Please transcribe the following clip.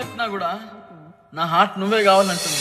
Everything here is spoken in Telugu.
చెప్పినా కూడా నా హార్ట్ నువ్వే కావాలంటుంది.